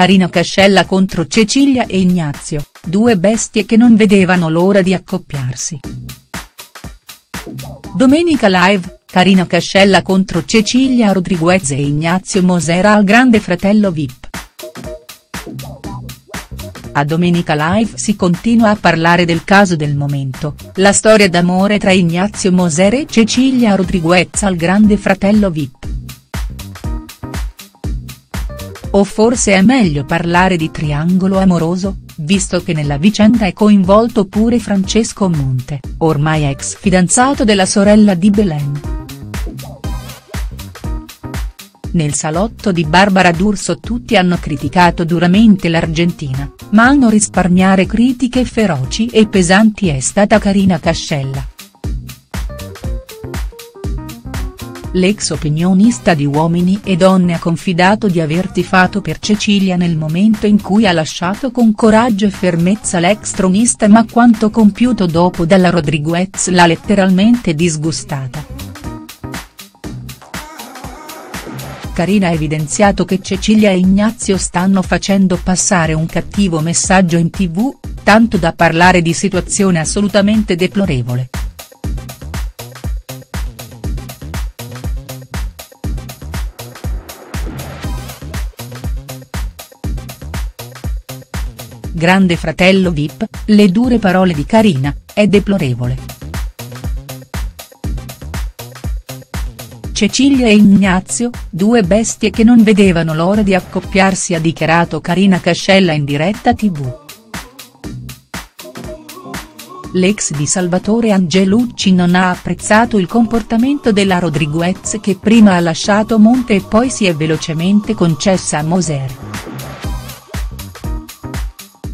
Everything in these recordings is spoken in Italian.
Carina Cascella contro Cecilia e Ignazio, due bestie che non vedevano l'ora di accoppiarsi. Domenica live, Carina Cascella contro Cecilia Rodriguez e Ignazio Mosera al Grande Fratello Vip. A Domenica Live si continua a parlare del caso del momento, la storia d'amore tra Ignazio Mosera e Cecilia Rodriguez al Grande Fratello Vip. O forse è meglio parlare di triangolo amoroso, visto che nella vicenda è coinvolto pure Francesco Monte, ormai ex fidanzato della sorella di Belen. Nel salotto di Barbara D'Urso tutti hanno criticato duramente l'Argentina, ma a non risparmiare critiche feroci e pesanti è stata Carina Cascella. L'ex opinionista di Uomini e Donne ha confidato di aver tifato per Cecilia nel momento in cui ha lasciato con coraggio e fermezza l'ex tronista ma quanto compiuto dopo dalla Rodriguez l'ha letteralmente disgustata. Carina ha evidenziato che Cecilia e Ignazio stanno facendo passare un cattivo messaggio in tv, tanto da parlare di situazione assolutamente deplorevole. Grande fratello Vip, le dure parole di Carina, è deplorevole. Cecilia e Ignazio, due bestie che non vedevano l'ora di accoppiarsi ha dichiarato Carina Cascella in diretta tv. L'ex di Salvatore Angelucci non ha apprezzato il comportamento della Rodriguez che prima ha lasciato Monte e poi si è velocemente concessa a Moser.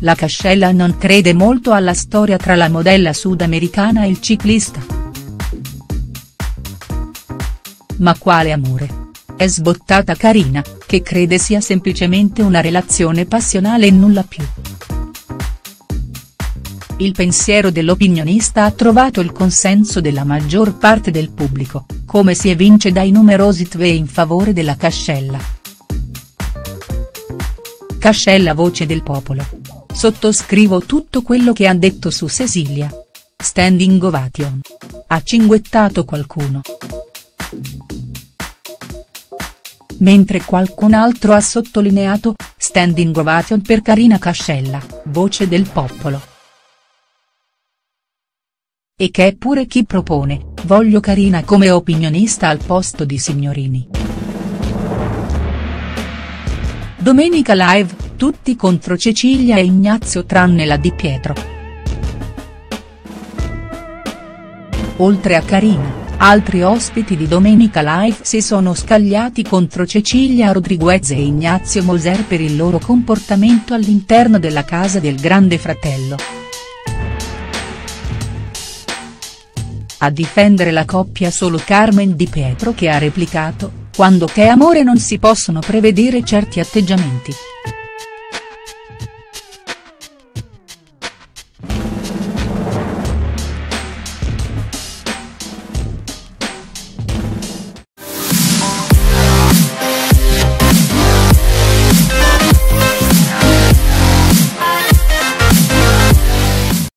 La Cascella non crede molto alla storia tra la modella sudamericana e il ciclista. Ma quale amore? È sbottata Carina, che crede sia semplicemente una relazione passionale e nulla più. Il pensiero dell'opinionista ha trovato il consenso della maggior parte del pubblico, come si evince dai numerosi tve in favore della Cascella. Cascella voce del popolo. Sottoscrivo tutto quello che ha detto su Cecilia. Standing ovation. Ha cinguettato qualcuno. Mentre qualcun altro ha sottolineato, standing ovation per Carina Cascella, voce del popolo. E che è pure chi propone, voglio Carina come opinionista al posto di Signorini. Domenica live, tutti contro Cecilia e Ignazio tranne la Di Pietro. Oltre a Carina, altri ospiti di Domenica Live si sono scagliati contro Cecilia Rodriguez e Ignazio Moser per il loro comportamento all'interno della casa del Grande Fratello. A difendere la coppia solo Carmen Di Pietro che ha replicato, quando che amore non si possono prevedere certi atteggiamenti.